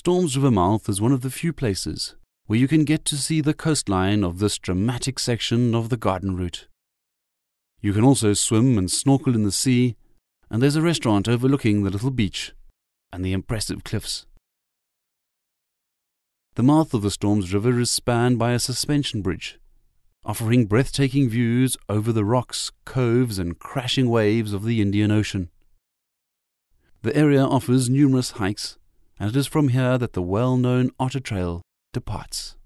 Storms River Mouth is one of the few places where you can get to see the coastline of this dramatic section of the garden route. You can also swim and snorkel in the sea, and there's a restaurant overlooking the little beach and the impressive cliffs. The mouth of the Storms River is spanned by a suspension bridge, offering breathtaking views over the rocks, coves, and crashing waves of the Indian Ocean. The area offers numerous hikes, and it is from here that the well known Otter Trail departs.